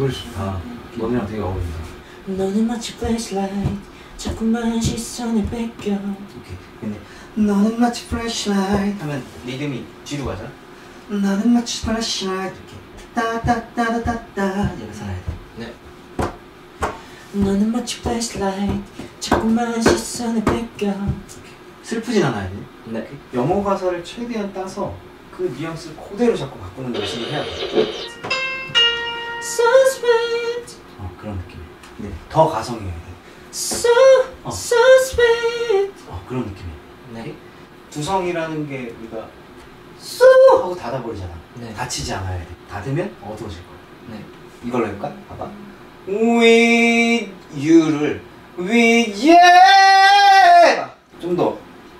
노래 좋다. 너네랑 되게 어울린다. 너는 마치 flashlight 자꾸만 시선을 뺏겨 오케이. 근데 너는 마치 flashlight 하면 리듬이 뒤로 가잖아. 너는 마치 flashlight 이렇게 따따따따따 이렇게 살아야 돼. 네. 너는 마치 flashlight 자꾸만 시선을 뺏겨 슬프진 않아야 돼. 네. 영어 가사를 최대한 따서 그 뉘앙스를 그대로 자꾸 바꾸는 연습을 해야 돼. 더 가성이어야 돼. So 어. so sweet 어 그런 느낌이야. 네. 두성이라는 게 우리가 쏘 하고 닫아버리잖아. 네. 닫히지 않아야 돼. 닫으면 어두워질 거야. 네. 이걸로 해볼까? 봐봐. With you를 With you 좀더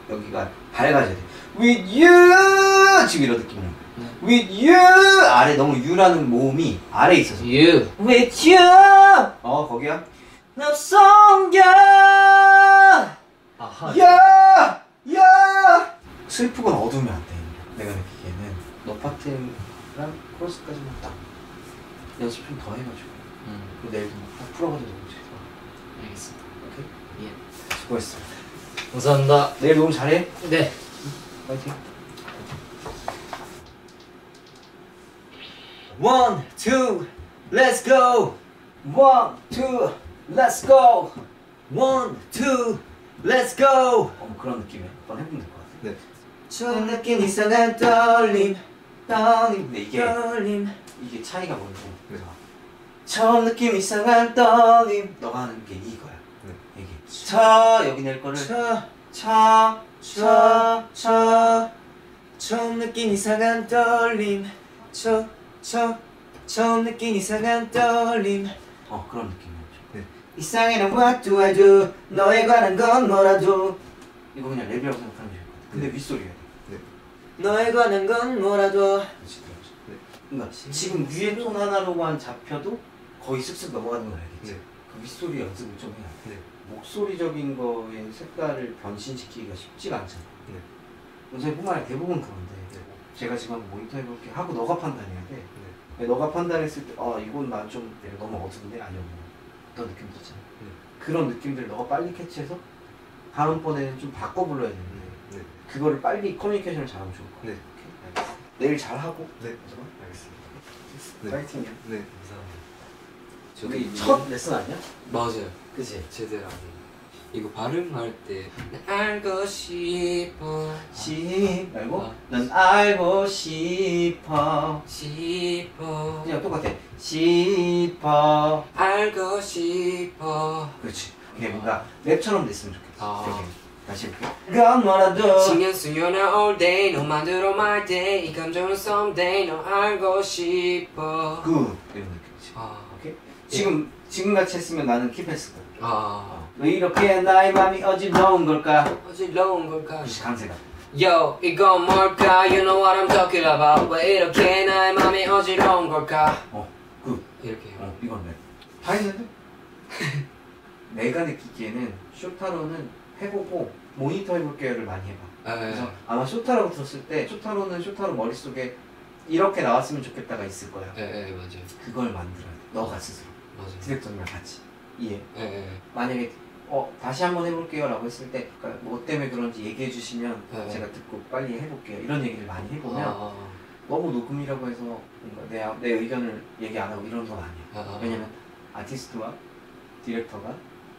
여기가 밝아져야 돼. With you 지금 이런 느낌이야. 네. With you 아래 너무 you라는 모음이 아래 에 있어서. You. With you 어 거기야. 너 속여 아하. 야! 야! 슬프건 어두우면 안 돼. 내가 느끼기에는 너 파트랑 코러스까지만 딱 연습 좀 더 해가지고 음. 그리고 내일 좀딱 풀어가지고 너무 좋아. 알겠습니다. 오케이? 예. 수고했어. 감사합니다. 내일 녹음 잘해. 네. 파이팅. One, two, let's go. One, two, let's go. One, two, let's go. 어 그런 느낌이야. 한번 해보면 될 것 같아. 네. 처음 느낀 이상한 떨림 떨림 근데 이게 떨림 이게 차이가 뭔지. 네. 처음 느낌 이상한 떨림. 너가 하는 게 이거야. 네. 이게 차 여기 낼 거를 처, 차, 처, 처 처음 느낀 이상한 떨림 처, 처 처음 느낀 이상한 떨림 어 그런 느낌 네. 이상해는 what do I do 너에 관한 건 뭐라도 이거 그냥 랩이라고 생각하면 같아. 근데 윗소리야 돼. 너에 관한 건 뭐라도 그렇지, 그렇지. 그러니까 지금 위에 톤 하나로만 잡혀도 거의 쓱쓱 넘어가는 거 알겠지? 네. 그 윗소리 연습을 좀 해야 돼. 네. 목소리적인 거에 색깔을 변신시키기가 쉽지가 않잖아. 네. 연습뿐만 아니라 대부분 그런데 네. 제가 지금 한번 모니터 해볼게 하고 너가 판단해야 돼. 네. 너가 판단했을 때, 아 이건 난좀 너무 어두운데 아니면 어떤 느낌 들잖아. 네. 그런 느낌들 너가 빨리 캐치해서 다음번에는 좀 바꿔 불러야 되는데 네. 그거를 빨리 커뮤니케이션을 잘하면 좋을 것 같아. 네. 오케이? 내일 잘하고 네. 알겠습니다. 네. 파이팅이야. 네. 감사합니다. 우리 첫 레슨 아니야? 맞아요. 그지? 제대로 안 해요. 이거 발음할 때 알고 싶어. 시 말고? 아. 넌 알고 싶어. 싶어. 그냥 똑같아. 싶어. 알고 싶어. 그렇지. 이게 뭔가 랩처럼 됐으면 좋겠어. 아. 이렇게. 다시 뭐라도. 신경 쓰여 나 all day. 너 만들어 my day. 이 감정은 someday. 너 알고 싶어. good 이런 느낌이지. 아, 오케이? 지금 지금 같이 했으면 나는 keep했을 거야. 아 왜 이렇게 나의 맘이 어지러운 걸까 어지러운 걸까 그렇지 감세가 Yo 이건 뭘까 You know what I'm talking about 왜 이렇게 나의 맘이 어지러운 걸까 어 good 이렇게 어, 이건 왜? 다 했는데? 내가 느끼기에는 쇼타로는 해보고 모니터 해볼게요를 많이 해봐. 에, 그래서 아마 쇼타로 들었을 때 쇼타로는 쇼타로 머릿속에 이렇게 나왔으면 좋겠다가 있을 거야. 에, 에, 맞아요 그걸 만들어야 돼. 너가 스스로. 맞아요 디렉터님이랑 같이. 이해. 에, 에, 만약에 어 다시 한번 해볼게요 라고 했을 때 그러니까 뭐 때문에 그런지 얘기해 주시면 네. 제가 듣고 빨리 해볼게요. 이런 얘기를 많이 해보면 아, 너무 녹음이라고 해서 뭔가 내, 내 의견을 얘기 안 하고 이런 건 아니야 아, 아. 왜냐면 아티스트와 디렉터가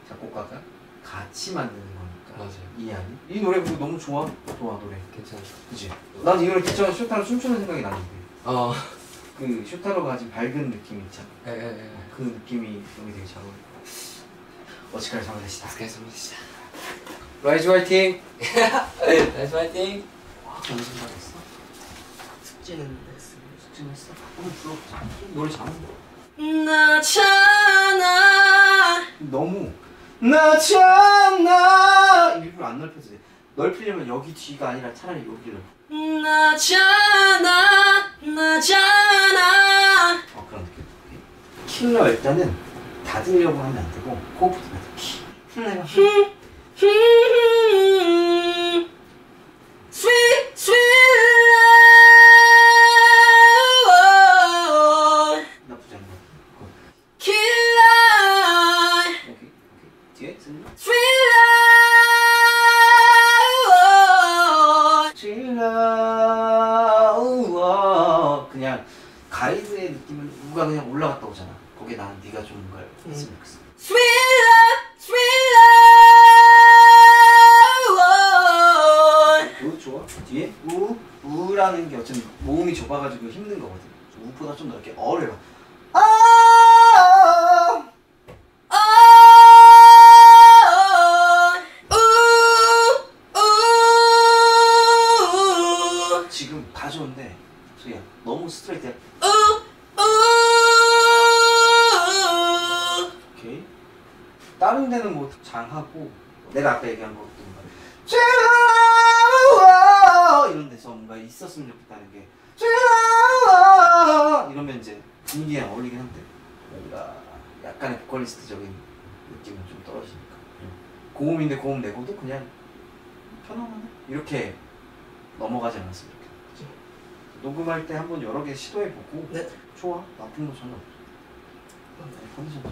작곡가가 같이 만드는 거니까. 맞아요. 이해하니? 이 노래 그리고 너무 좋아. 좋아 노래. 괜찮아 그치? 난 이 노래 듣자마자 쇼타로 춤추는 생각이 나는데. 어그 쇼타로가 가진 밝은 느낌이 있잖아. 에, 에, 에. 그 느낌이 여기 되게 잘 어울려 파이팅 와 연습 잘했어? 숙제는 했어 숙제는 했어? 한번 불러보자 노래 잘한다 나잖아 너무 나잖아. 일부러 안 넓혀서 돼. 넓히려면 여기 뒤가 아니라 차라리 여기를. 나잖아. 나잖아. 어 그런 느낌. 킬러 일단은 닫으려고 하면 안 되고 코부터 그냥 가이드의 느낌은 우가 그냥 올라갔다 오잖아. 거기에 나는 네가 좋은 걸 했으면 좋겠어. 우보다 좀 넓게. 어를 좀 떨어지니까 고음인데 고음 내고도 그냥 편안하네 이렇게 넘어가지 않았으면 좋겠다 녹음할 때 한번 여러 개 시도해보고 네. 좋아 나쁜 거 전혀 없어 네, 컨디션 좋아.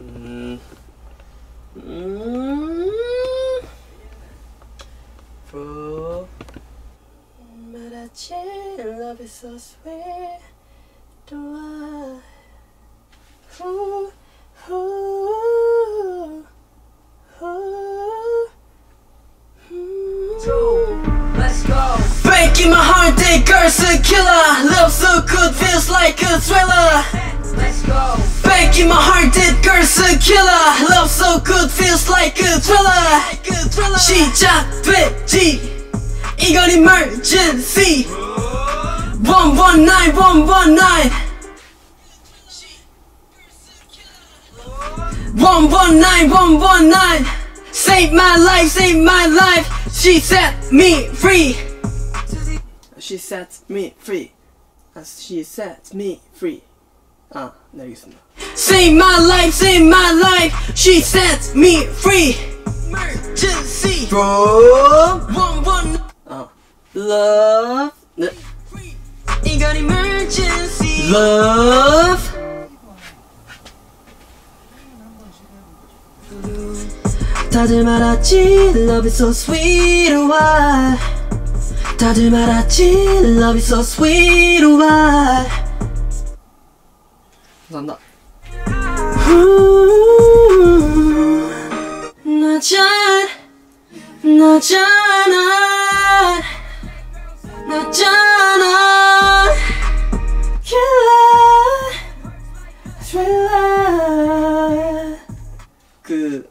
음. 음. fu. But I chill, love is so sweet. Do I? Ooh, heart, that girl's a killer. Love so good, feels like a thriller. Let's go Breaking my heart, that girl's a killer. Love so good, feels like a thriller. 시작됐지. 이건 emergency. 119, 119. 119, 119. Save my life, save my life. She set me free. She set me free. As she set me free. 아, 네 알겠습니다. Save my life, save my life. She set me free. Emergency. From one one. 아, love. 네. 이건 emergency. Love. 다들 말았지 Love is so sweet why 다들 말았지 Love is so sweet why 감사합니다 나잖아 나잖아 그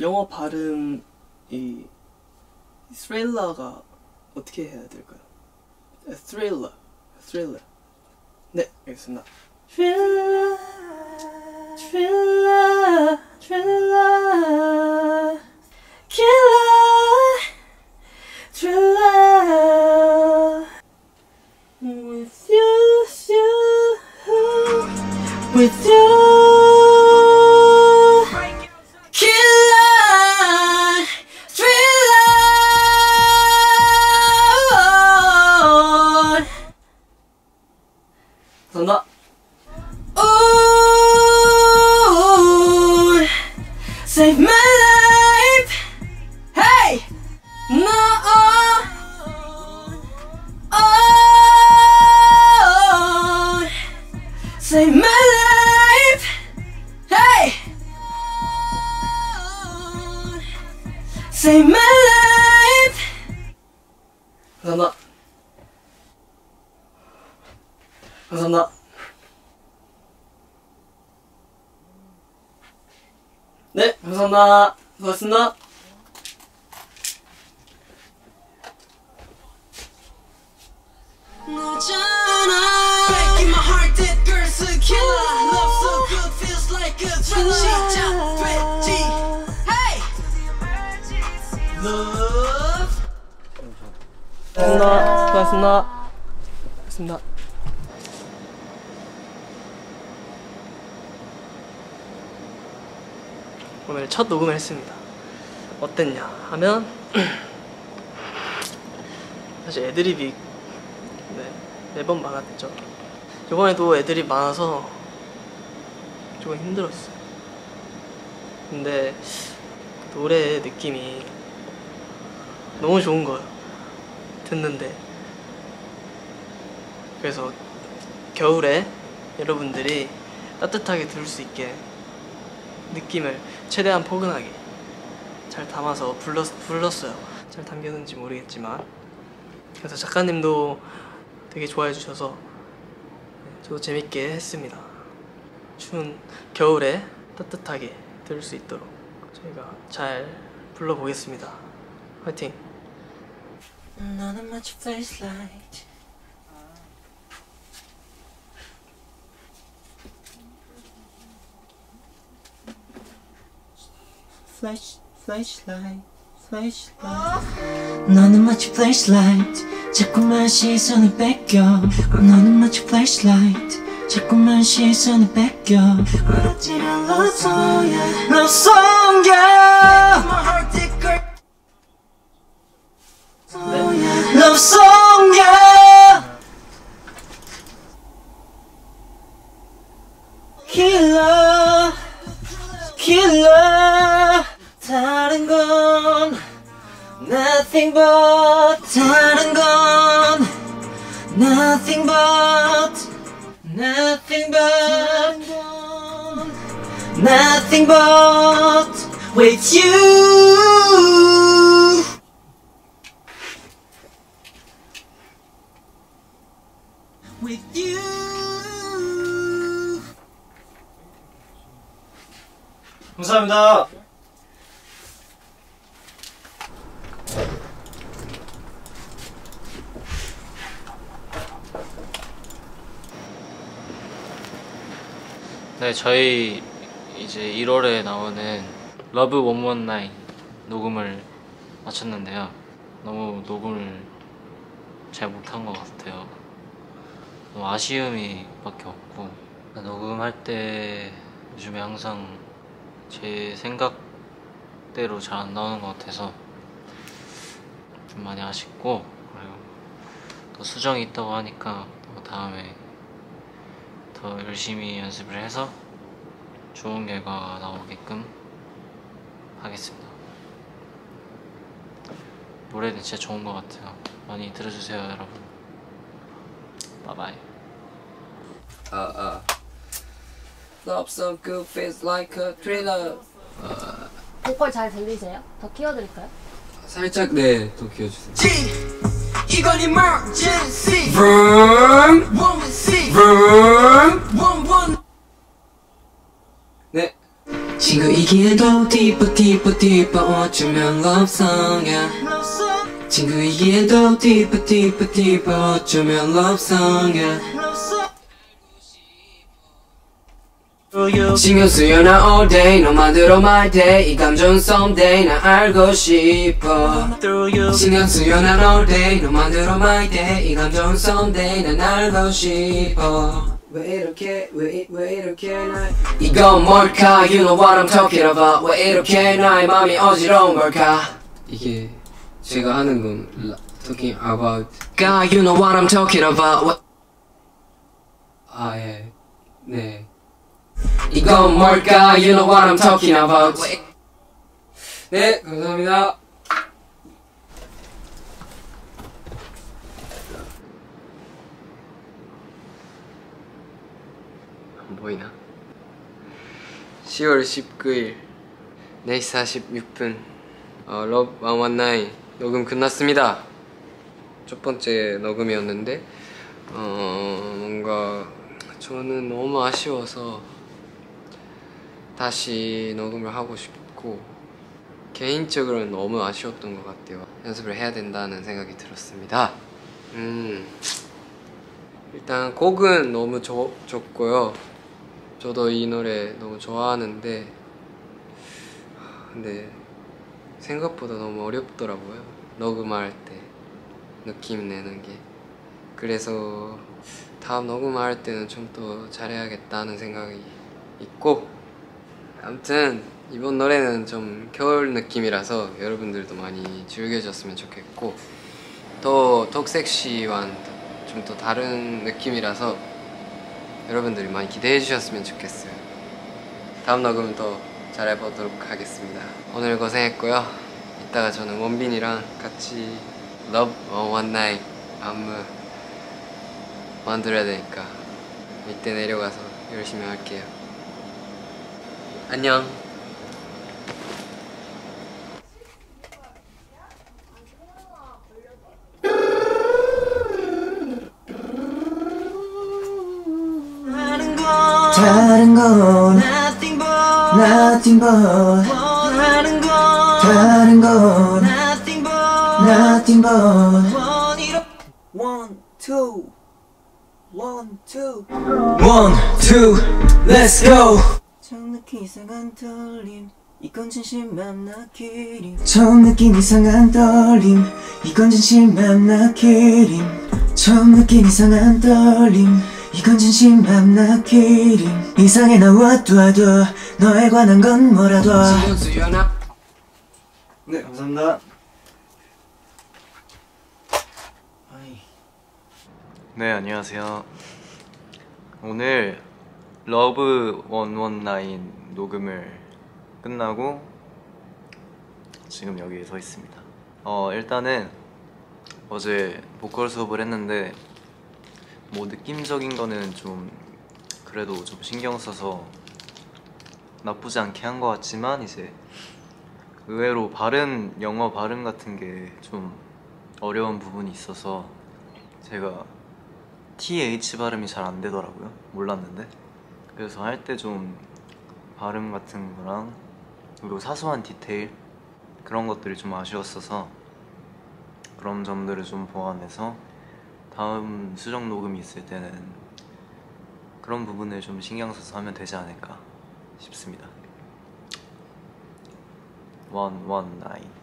영어 발음 이 스릴러가 어떻게 해야 될까요? 스릴러, 스릴러. 네, 알겠습니다. 스릴러, 스릴러, 스릴러, 킬러, 스릴러. With you, you, with you. Save my life. 감사합니다. 감사합니다. 네, 감사합니 수고하셨습니다. 수고하셨습니다. 오늘 첫 녹음을 했습니다. 어땠냐 하면 사실 애드립이 네, 매번 많았죠. 이번에도 애드립 많아서 조금 힘들었어요. 근데 노래의 느낌이 너무 좋은 거예요. 듣는데. 그래서 겨울에 여러분들이 따뜻하게 들을 수 있게 느낌을 최대한 포근하게 잘 담아서 불렀, 불렀어요. 잘 담겼는지 모르겠지만 그래서 작가님도 되게 좋아해 주셔서 네, 저도 재밌게 했습니다. 추운 겨울에 따뜻하게 들을 수 있도록 저희가 잘 불러보겠습니다. 화이팅! 너는 마치 flashlight Flash, flashlight, flashlight 너는 마치 flashlight 자꾸만 시선을 뺏겨 너는 마치 flashlight 자꾸만 시선을 뺏겨 어찌나 love song이야 love song이야 love song이야 killer killer 다른 건 nothing but 다른 건 nothing but nothing but nothing but with you 저희 이제 1월에 나오는 Love 119 녹음을 마쳤는데요. 너무 녹음을 잘 못한 것 같아요. 너무 아쉬움이 밖에 없고 녹음할 때 요즘에 항상 제 생각대로 잘 안 나오는 것 같아서 좀 많이 아쉽고 그리고 또 수정이 있다고 하니까 또 다음에 더 열심히 연습을 해서 좋은 결과가 나오게끔 하겠습니다. 노래는 진짜 좋은 것 같아요. 많이 들어주세요, 여러분. 바이바이. Love so good feels like a thriller 보컬 잘 들리세요? 더 키워드릴까요? 살짝 네더 키워주세요. 이건 emergency vroom with C vroom one one 네 친구 이기에도 deeper deeper deeper 어쩌면 love song이야 친구 이기에도 deeper deeper deeper 어쩌면 song이야 신경 쓰여 나 all day 너만 들어 my day 이 감정 someday 나 알고 싶어 신경 쓰여 난 all day 너만 들어 my day 이 감정 someday 난 알고 싶어 왜 이렇게 왜, 왜 이렇게 나 이건 뭘까 you know what I'm talking about 왜 이렇게 나의 맘이 어지러운 걸까 이게 제가 하는 건 라- talking about God you know what I'm talking about 왜- 아예 네 이건 뭘까 you know what I'm talking about 네 감사합니다 보이나? 10월 19일 4시 46분. 어, Love 119 녹음 끝났습니다. 첫 번째 녹음이었는데 어, 뭔가 저는 너무 아쉬워서 다시 녹음을 하고 싶고 개인적으로는 너무 아쉬웠던 것 같아요. 연습을 해야 된다는 생각이 들었습니다. 음. 일단 곡은 너무 좋, 좋고요 저도 이 노래 너무 좋아하는데 근데 생각보다 너무 어렵더라고요. 녹음할 때 느낌 내는 게. 그래서 다음 녹음할 때는 좀 더 잘해야겠다는 생각이 있고 아무튼 이번 노래는 좀 겨울 느낌이라서 여러분들도 많이 즐겨줬으면 좋겠고 더 톡섹시와는 좀 더 다른 느낌이라서 여러분들이 많이 기대해 주셨으면 좋겠어요. 다음 녹음은 더 잘해보도록 하겠습니다. 오늘 고생했고요. 이따가 저는 원빈이랑 같이 러브 원나잇 안무 만들어야 되니까 이때 내려가서 열심히 할게요. 안녕 다른 건 Nothing but Nothing but 다른 건 다른 건 Nothing but Nothing but One two One two One two Let's go 처음 느낀 이상한 떨림 이건 진심 맘나 기림 처음 느낀 이상한 떨림 이건 진심 맘나 기림 처음 느낀 이상한 떨림 이건 진심 기림 이상해 나와도 와도 너에 관한 건 뭐라도 네 감사합니다 네, 안녕하세요. 오늘 Love 119 녹음을 끝나고 지금 여기에 서 있습니다. 어, 일단은 어제 보컬 수업을 했는데 뭐 느낌적인 거는 좀 그래도 좀 신경 써서 나쁘지 않게 한 것 같지만 이제 의외로 발음, 영어 발음 같은 게 좀 어려운 부분이 있어서 제가 TH 발음이 잘 안 되더라고요. 몰랐는데. 그래서 할 때 좀 발음 같은 거랑 그리고 사소한 디테일 그런 것들이 좀 아쉬웠어서 그런 점들을 좀 보완해서 다음 수정 녹음이 있을 때는 그런 부분을 좀 신경 써서 하면 되지 않을까 싶습니다. 119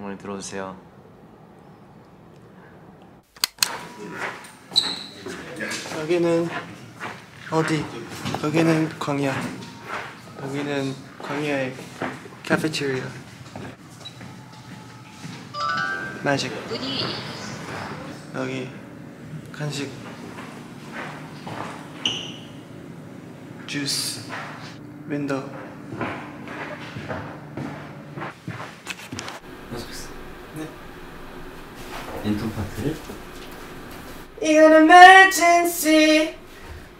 오늘 들어주세요. 여기는 어디? 여기는 광야. 여기는 광야의 카페테리아. 매직. 여기 간식. 주스. 윈도우. 연습했어 네. 인턴 파트를 이건 emergency.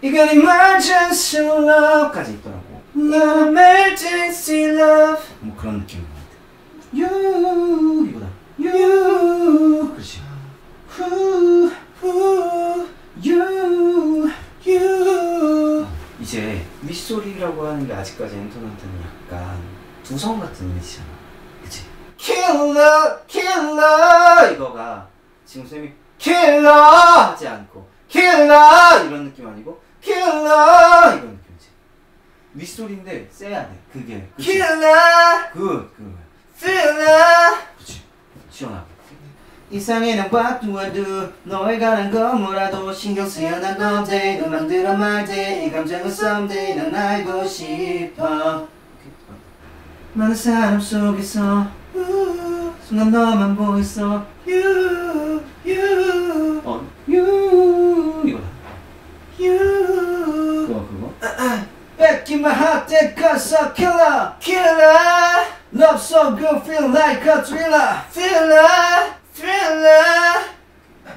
이건 emergency love. 까지 있더라고 이건 emergency love. 뭐 그런 느낌인 것 같아 유 이거다 You. 그렇지 Who, who, you, you. 이제 윗소리라고 하는 게 아직까지 엔톤한테는 약간 두성 같은 이미지잖아. 그치? Killer, killer, 이거가 지금 쌤이 killer, 하지 않고 killer, 이런 느낌 아니고 killer, 이런 느낌이지. 윗소리인데 세야 돼. 그게. 그치? killer, 그 그거야 thriller. 그치? 시원하게 do I do 너에 관한 건 뭐라도 신경 쓰여 난 너day 너만 들어 말day 이 감정은 someday 난 알고 싶어 많은 사람 속에서 우, 순간 너만 보였어 You, you, 어, you 이거다 you. 그거 그거 Back in my heart, that cause a killer, killer. Love so good, feel like a thriller, thriller, thriller,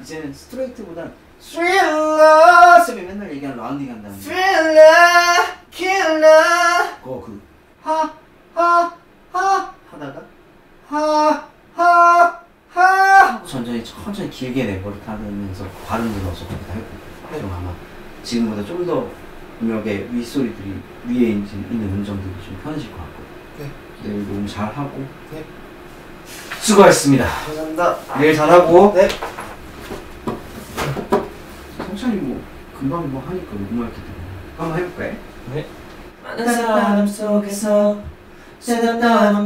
이제는 스트레이트보단 thriller, 쌤이 맨날 얘기하는 라운딩 한다는 거 thriller, killer. 그거 그 하, 하, 하, 하다가 하, 하, 하. 하고 천천히 천천히 길게 내버릇 하면서 발음도 넣어서 하고 네. 그럼 아마 지금보다 좀 더 음역의 윗소리들이 위에 있는, 있는 음정들이 좀 편해질 것 같고 네. 내일 너무 잘하고 네. 수고하셨습니다. 감사합니다. 내일 잘하고. 네. 성찬이 뭐 금방 뭐 하니까 녹음할 때 한번 해볼까요? 많은 사람 속에서 새던 너만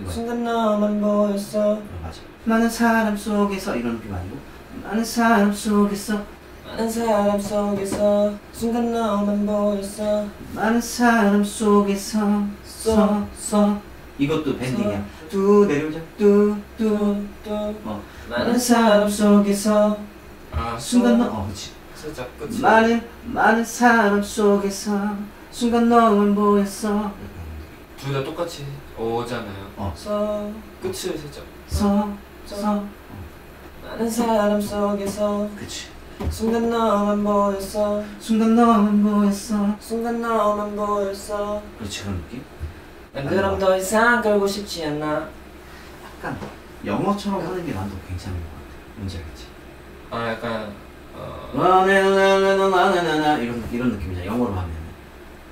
이거. 순간 너만 보였어. 어, 맞아. 많은 사람 속에서 이런 느낌 아니고 많은 사람 속에서 많은 사람 속에서 순간 너만 보였어. 많은 사람 속에서 서, 서 이것도 밴딩이야. 뚜 내려오자. 뚜뚜 뚜뚜 어. 많은 사람 속에서 아 순간 너 어, 그치. 살짝 끝이 많은 많은 사람 속에서 순간 너만 보였어. 둘 다 똑같이 오잖아요. 서, 끝을 살짝. 서, 서. 많은 사람 속에서 그치. 순간 너만 보였어. 순간 너만 보였어. 순간 너만 보였어. 그렇지 그런 느낌? 난 그럼 더 이상 끌고 싶지 않아 약간 영어처럼 하는 게 난 더 괜찮은 것 같아 뭔지 알겠지? 아 약간 나나나나나나나 이런 이런 느낌이잖아 영어로 하면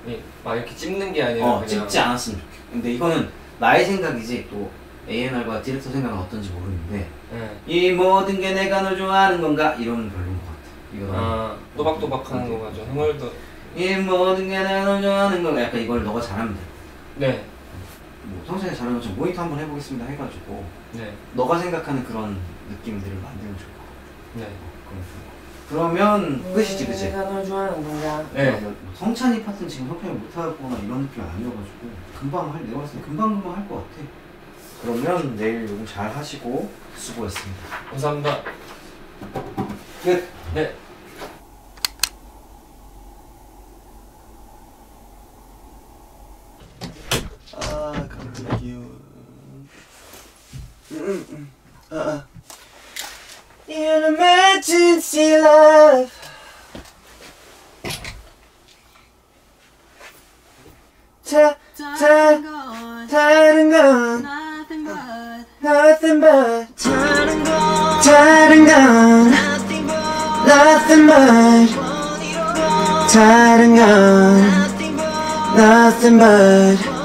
네, 막 이렇게 찝는 게 아니라 어 그냥 찍지 않았으면 좋겠어 근데 이거는 나의 생각이지 또 A&R과 디렉터 생각은 어떤지 모르는데 네. 이 모든 게 내가 널 좋아하는 건가 이런 별로인 것 같아 이거 아 또박또박 하는 거 맞죠 흥얼도 이 모든 게 내가 널 좋아하는 건가 약간 이걸 너가 잘하면 돼 네 뭐, 성찬이 잘하는 것처럼 모니터 한번 해보겠습니다 해가지고 네. 너가 생각하는 그런 느낌들을 만들면 좋을 것 같아 네. 그러면 끝이지 그치? 내가 널 좋아하는 건가 네. 뭐 성찬이 파트는 지금 성찬이 못하거나 이런 느낌이 아니어가지고 금방 할 내가 봤을 때 금방 금방 할 것 같아 그러면 내일 요금 잘 하시고 수고했습니다 감사합니다. 끝 네. 아 깜짝이요 아, In emergency love 다, 다, 다른 건 Nothing but Nothing but 다른 건 다른 건 Nothing but 다른 건 Nothing but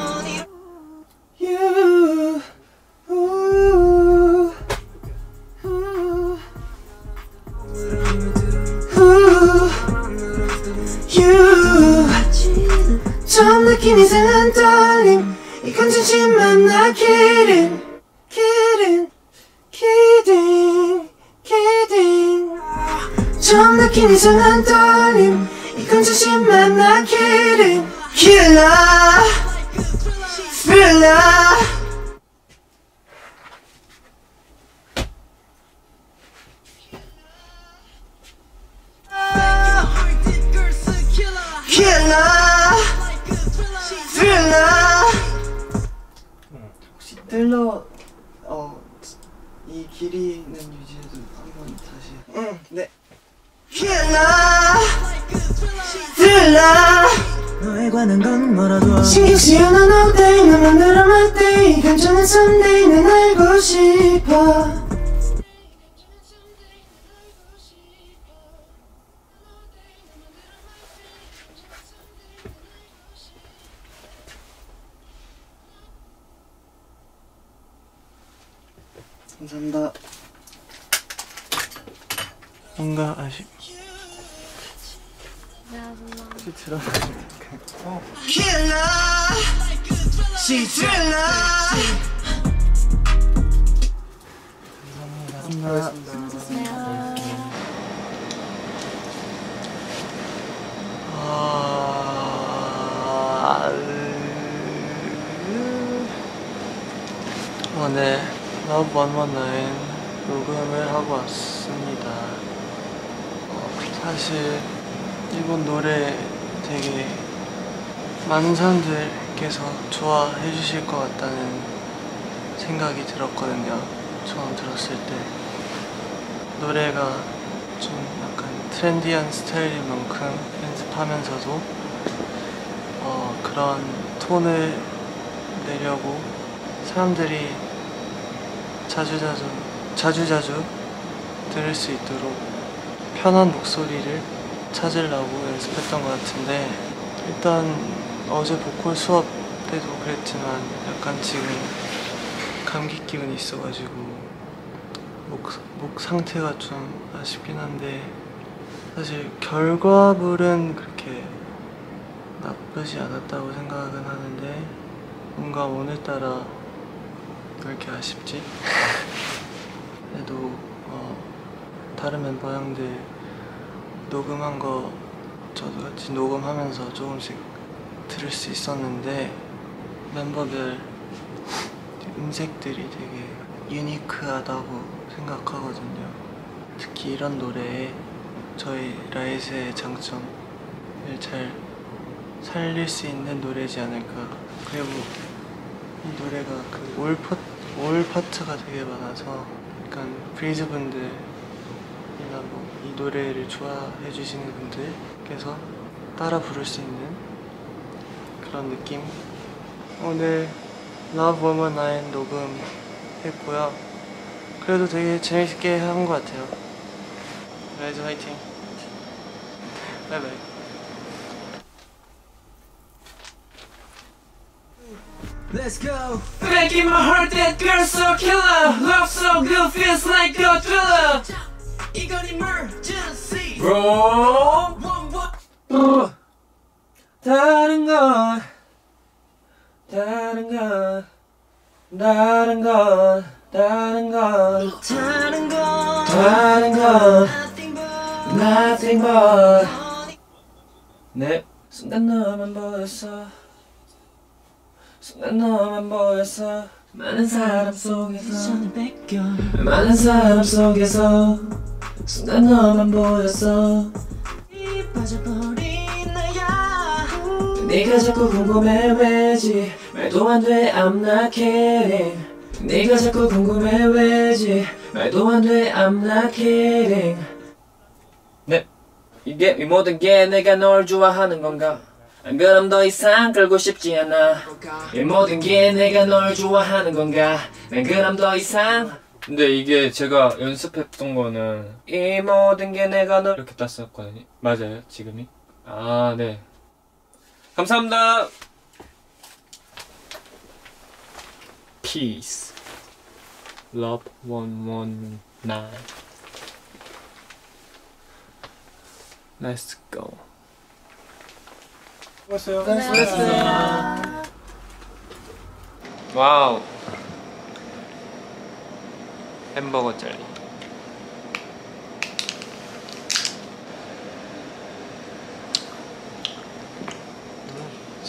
느낀 이상한 떨림 이 건 진심만 나 kidding kidding kidding kidding 처음 느낀 이상한 떨림 이 건 진심만 나 killer thriller killer 난 알고 싶어. 감사합니다. 뭔가 아쉽 들어가 Killer 아, 으, 오늘 러브 원원나인 녹음을 하고 왔습니다. 어, 사실 이번 노래 되게 많은 사람들 께서 좋아해 주실 것 같다는 생각이 들었거든요. 처음 들었을 때 노래가 좀 약간 트렌디한 스타일인 만큼 연습하면서도 어, 그런 톤을 내려고 사람들이 자주자주 자주자주 들을 수 있도록 편한 목소리를 찾으려고 연습했던 것 같은데 일단 어제 보컬 수업 때도 그랬지만 약간 지금 감기 기운이 있어가지고 목, 목 상태가 좀 아쉽긴 한데 사실 결과물은 그렇게 나쁘지 않았다고 생각은 하는데 뭔가 오늘따라 왜 이렇게 아쉽지? 그래도 어, 다른 멤버 형들 녹음한 거 저도 같이 녹음하면서 조금씩 들을 수 있었는데 멤버별 음색들이 되게 유니크하다고 생각하거든요. 특히 이런 노래에 저희 라이즈의 장점을 잘 살릴 수 있는 노래지 않을까. 그리고 이 노래가 그올 올 파트가 되게 많아서 약간 브리즈 분들이나 뭐 이 노래를 좋아해 주시는 분들께서 따라 부를 수 있는 그런 느낌. 오늘 Love Woman 9 녹음했고요. 그래도 되게 재밌게 한 것 같아요. 라이즈 화이팅! 바이바이. Let's go. Back in my heart, that girl so killer. Love so good, feels like a thriller. 이건 emergency. Bro. 다른 건 다른 건 다른 건 다른 건 다른 건 다른 건 nothing but. 내 순간 너만 보였어. 순간 너만 보였어. 많은 사람 속에서. 많은 사람 속에서. 순간 너만 보였어 네가 자꾸 궁금해 왜지. 말도 안돼 I'm not kidding. 네가 자꾸 궁금해 왜지. 말도 안돼 I'm not kidding. 네 이게 이 모든 게 내가 널 좋아하는 건가? 안 그럼 더 이상 끌고 싶지 않아. 이 모든 게 내가 널 좋아하는 건가? 난 그럼 더 이상. 근데 이게 제가 연습했던 거는 이 모든 게 내가 널 이렇게 땄었거든요. 맞아요 지금이? 아네 감사합니다 Peace. Love 119. Let's go. 와우 햄버거 젤리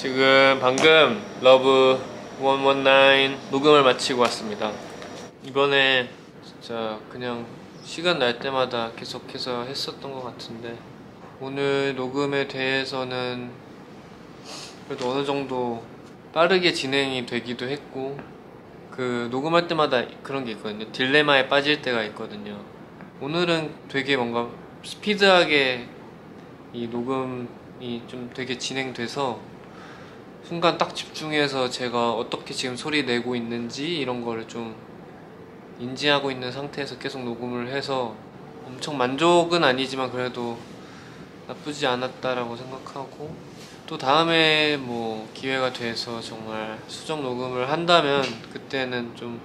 지금 방금 Love 119 녹음을 마치고 왔습니다. 이번에 진짜 그냥 시간 날 때마다 계속해서 했었던 것 같은데 오늘 녹음에 대해서는 그래도 어느 정도 빠르게 진행이 되기도 했고 그 녹음할 때마다 그런 게 있거든요. 딜레마에 빠질 때가 있거든요. 오늘은 되게 뭔가 스피드하게 이 녹음이 좀 되게 진행돼서 순간 딱 집중해서 제가 어떻게 지금 소리 내고 있는지 이런 거를 좀 인지하고 있는 상태에서 계속 녹음을 해서 엄청 만족은 아니지만 그래도 나쁘지 않았다라고 생각하고 또 다음에 뭐 기회가 돼서 정말 수정 녹음을 한다면 그때는 좀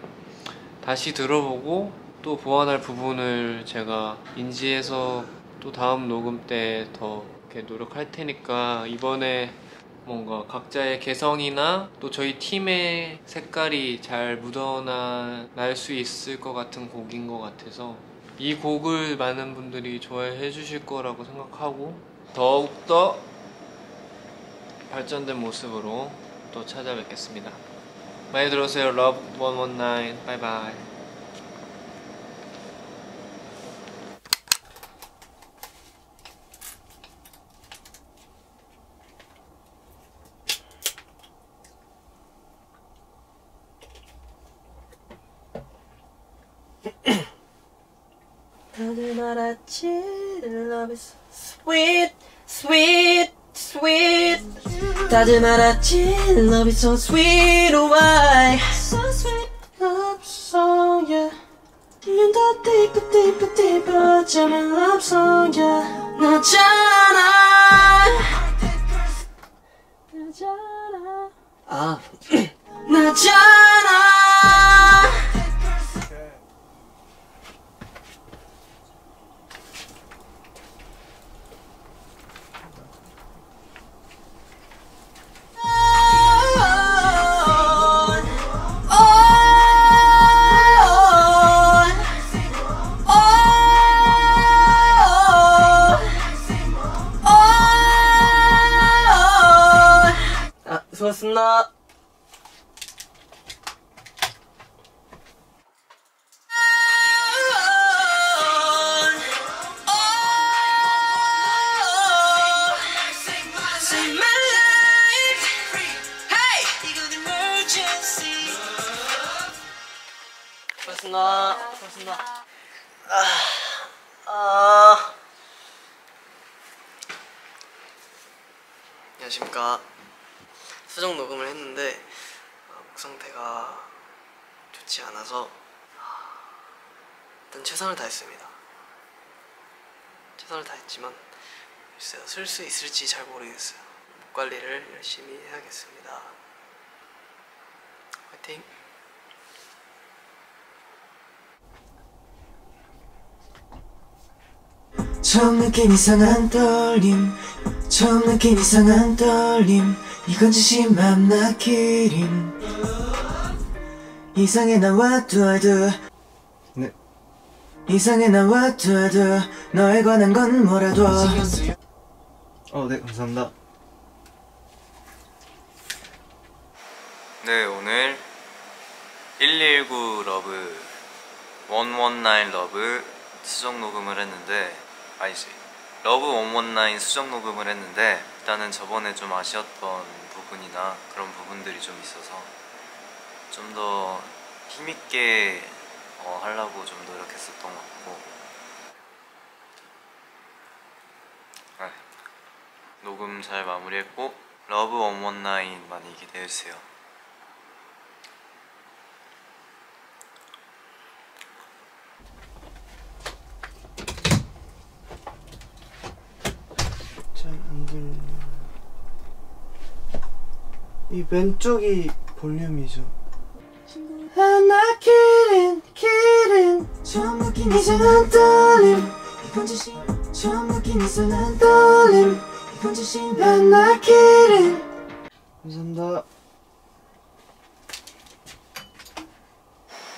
다시 들어보고 또 보완할 부분을 제가 인지해서 또 다음 녹음 때 더 이렇게 노력할 테니까 이번에 뭔가 각자의 개성이나 또 저희 팀의 색깔이 잘 묻어날 수 있을 것 같은 곡인 것 같아서 이 곡을 많은 분들이 좋아해 주실 거라고 생각하고 더욱더 발전된 모습으로 또 찾아뵙겠습니다. 많이 들어오세요. Love 119. 바이바이. 다들 말았지 Love is sweet sweet sweet 다들 말았지 Love is so sweet why So sweet love song yeah 뛰면 더 deeper deeper deeper 어쩌면 love song yeah 나잖아 나잖아 아 수고하셨습니다. 아, 아. 안녕하십니까 수정 녹음을 했는데 어, 목 상태가 좋지 않아서 아, 일단 최선을 다했습니다. 최선을 다했지만 글쎄요 쓸 수 있을지 잘 모르겠어요. 목 관리를 열심히 해야겠습니다. 화이팅! 처음 느낀 이상한 떨림 처음 느낀 이상한 떨림 이건 진심만 나 기림 이상해 나와 두어두 네. 이상해 나와 두어두 너에 관한 건 뭐라도 어, 네, 감사합니다. 네, 오늘 119 Love 119 Love 수정 녹음을 했는데 아니지 Love 119 수정 녹음을 했는데 일단은 저번에 좀 아쉬웠던 부분이나 그런 부분들이 좀 있어서 좀 더 힘있게 어, 하려고 좀 노력했었던 것 같고. 아, 녹음 잘 마무리했고 Love 119 많이 기대해주세요 잘 안 들려. 이 왼쪽이 볼륨이죠. 하나 기린 기린 처음 느낀 이상한 떨림 이건 진심 처음 느낀 이상한 떨림 이건 진심 하나 기린 감사합니다.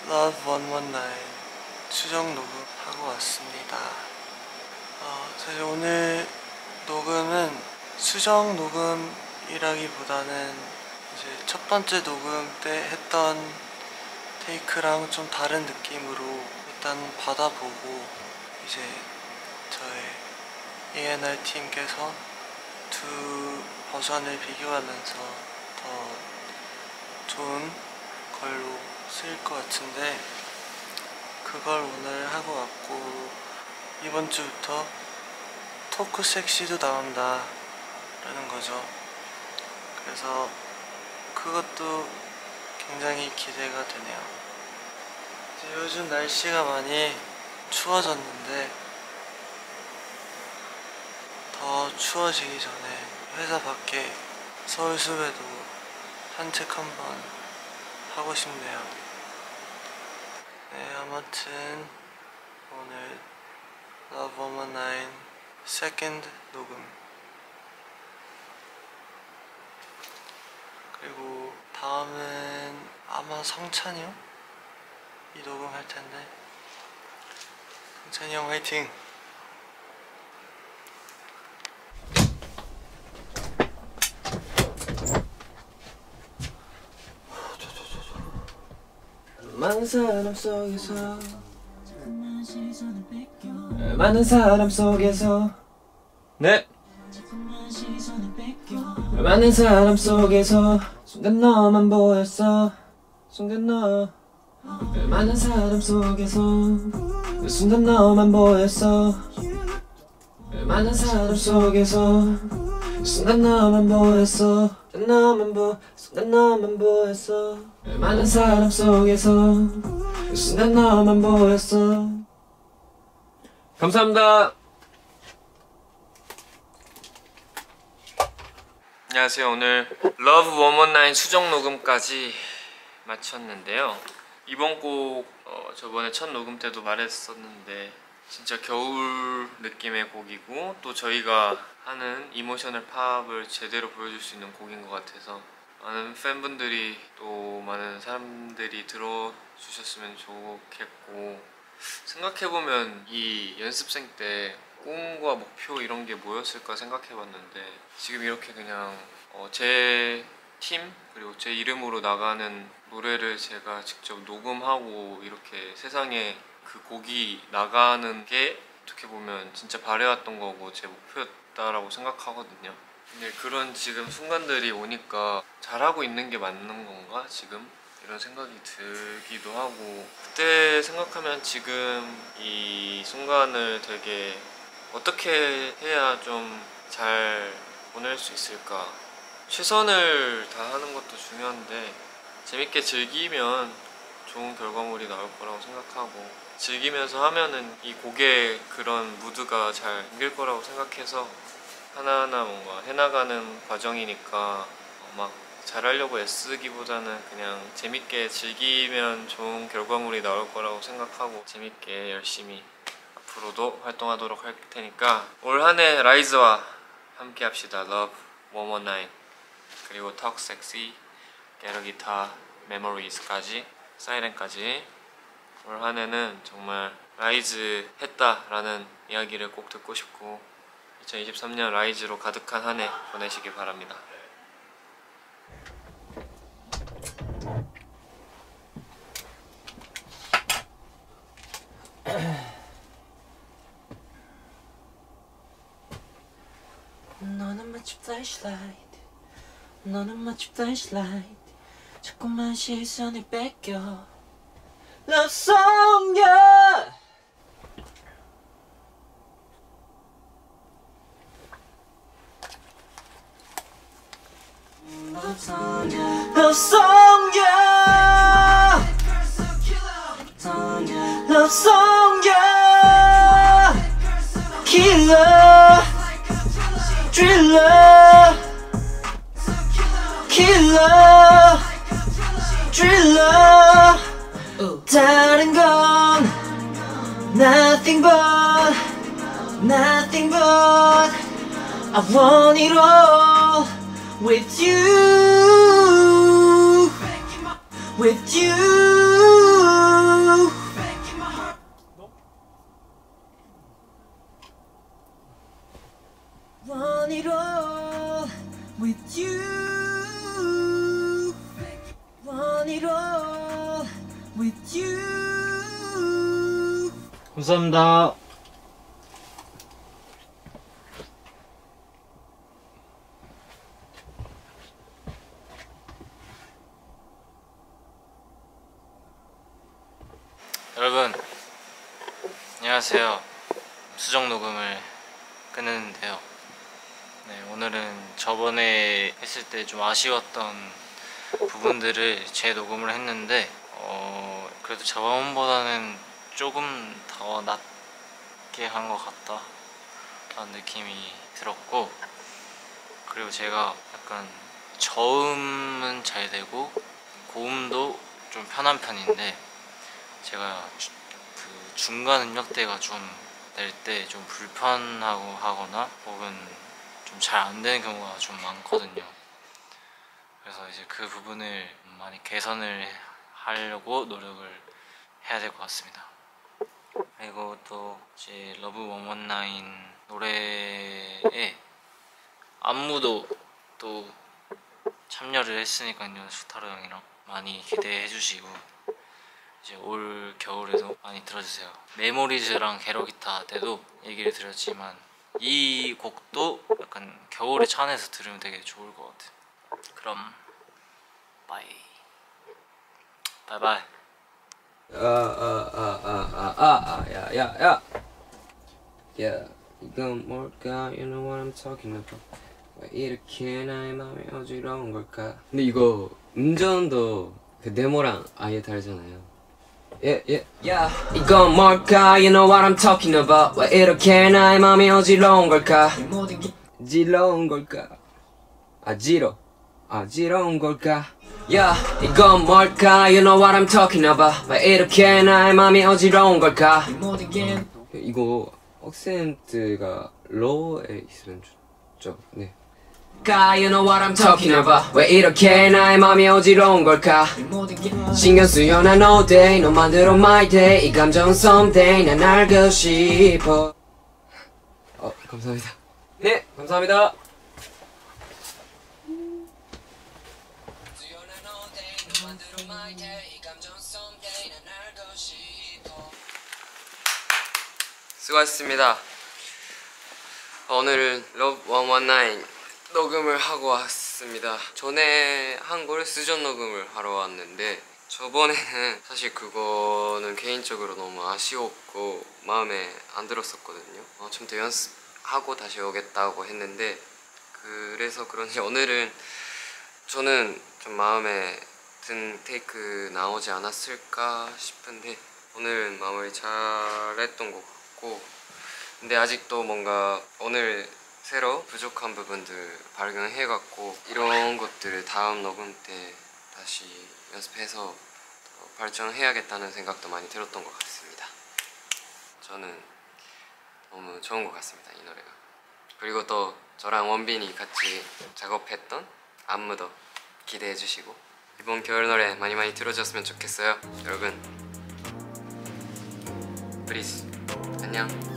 Love 119 수정 녹음하고 왔습니다. 어, 사실 오늘 녹음은 수정 녹음이라기보다는 번째 녹음 때 했던 테이크랑 좀 다른 느낌으로 일단 받아보고 이제 저의 A&R 팀께서 두 버전을 비교하면서 더 좋은 걸로 쓰일 것 같은데 그걸 오늘 하고 왔고 이번 주부터 토크 섹시도 나온다 라는 거죠. 그래서 그것도 굉장히 기대가 되네요 요즘 날씨가 많이 추워졌는데 더 추워지기 전에 회사 밖에 서울 숲에도 산책 한번 하고 싶네요. 네, 아무튼 오늘 Love 119 세컨드 녹음 그리고 다음은 아마 성찬이 형? 이 녹음할 텐데 성찬이 형 화이팅! 많은 사람 속에서 많은 사람 속에서 네! 많은 사람 속에서 순간 너만 보였어. 순간 너. 많은 사람 속에서 순간 너만 보였어. 많은 사람 속에서 순간 너만 보였어. 너만 보 순간 너만 보였어. 많은 사람 속에서 순간 너만 보였어. 감사합니다 안녕하세요. 오늘 Love 119 수정 녹음까지 마쳤는데요. 이번 곡 어, 저번에 첫 녹음 때도 말했었는데 진짜 겨울 느낌의 곡이고 또 저희가 하는 emotional pop을 제대로 보여줄 수 있는 곡인 것 같아서 많은 팬분들이 또 많은 사람들이 들어주셨으면 좋겠고 생각해보면 이 연습생 때 꿈과 목표 이런 게 뭐였을까 생각해봤는데 지금 이렇게 그냥 어, 제 팀 그리고 제 이름으로 나가는 노래를 제가 직접 녹음하고 이렇게 세상에 그 곡이 나가는 게 어떻게 보면 진짜 바래왔던 거고 제 목표였다라고 생각하거든요. 근데 그런 지금 순간들이 오니까 잘하고 있는 게 맞는 건가 지금 이런 생각이 들기도 하고 그때 생각하면 지금 이 순간을 되게 어떻게 해야 좀 잘 보낼 수 있을까? 최선을 다하는 것도 중요한데 재밌게 즐기면 좋은 결과물이 나올 거라고 생각하고 즐기면서 하면은 이 곡의 그런 무드가 잘 생길 거라고 생각해서 하나하나 뭔가 해나가는 과정이니까 어, 막 잘하려고 애쓰기보다는 그냥 재밌게 즐기면 좋은 결과물이 나올 거라고 생각하고 재밌게 열심히 앞으로도 활동하도록 할 테니까 올 한 해 라이즈와 함께 합시다. Love 119 그리고 Talk Sexy, Guitar, Memories까지 사이렌까지 올 한 해는 정말 rise 했다라는 이야기를 꼭 듣고 싶고 2023년 라이즈로 가득한 한 해 보내시길 바랍니다. 너는 마치 flashlight 너는 마치 flashlight 자꾸만 시선을 뺏겨 Love Driller Killer Driller 다른 건 Nothing but Nothing but I want it all With you With you 안녕하세요. 수정 녹음을 끊는데요. 네, 오늘은 저번에 했을 때 좀 아쉬웠던 부분들을 재녹음을 했는데 어, 그래도 저번보다는 조금 더 낫게 한 것 같다 라는 느낌이 들었고 그리고 제가 약간 저음은 잘 되고 고음도 좀 편한 편인데 제가 중간 음역대가 좀 낼 때 좀 불편하고 하거나 혹은 좀 잘 안 되는 경우가 좀 많거든요. 그래서 이제 그 부분을 많이 개선을 하려고 노력을 해야 될 것 같습니다. 그리고 또 이제 Love 119 노래에 안무도 또 참여를 했으니까요 쇼타로 형이랑 많이 기대해 주시고 이제 올 겨울에도 많이 들어주세요. Memories랑 Get A Guitar 때도 얘기를 드렸지만 이 곡도 약간 겨울에 차 안에서 들으면 되게 좋을 것 같아요. 그럼 bye. Bye-bye. 아아아아아아야야야. 야 이건 뭘까? You know what I'm talking about. 왜 이렇게 나의 마음이 어지러운 걸까? 근데 이거 음전도 그 데모랑 아예 다르잖아요 야 이건 뭘까? You know what I'm talking about. 왜 이렇게 나의 마음이 어지러운 걸까? 지러운 걸까? 아 지러 아 지러운 걸까? 야 이건 뭘까? You know what I'm talking about. 왜 이렇게 나의 맘이 어지러운 걸까? 이거 억센트가 로우에 있으면 좋죠. 네 You know what I'm talking about. 왜 이렇게 나의 맘이 어지러운 걸까? 신경 쓰여 난 all day. 너만 들어 my day. 이 감정은 someday 난 알고 싶어. 어 감사합니다. 네 감사합니다. 수고하셨습니다. 오늘은 Love 119 녹음을 하고 왔습니다. 전에 한 거를 수정 녹음을 하러 왔는데 저번에는 사실 그거는 개인적으로 너무 아쉬웠고 마음에 안 들었었거든요. 어, 좀 더 연습하고 다시 오겠다고 했는데 그래서 그런지 오늘은 저는 좀 마음에 든 take 나오지 않았을까 싶은데 오늘은 마무리 잘했던 것 같고 근데 아직도 뭔가 오늘 새로 부족한 부분들 발견해갖고 이런 것들을 다음 녹음 때 다시 연습해서 더 발전해야겠다는 생각도 많이 들었던 것 같습니다. 저는 너무 좋은 것 같습니다 이 노래가. 그리고 또 저랑 원빈이 같이 작업했던 안무도 기대해 주시고 이번 겨울 노래 많이 많이 들어줬으면 좋겠어요. 여러분, 자, 안녕.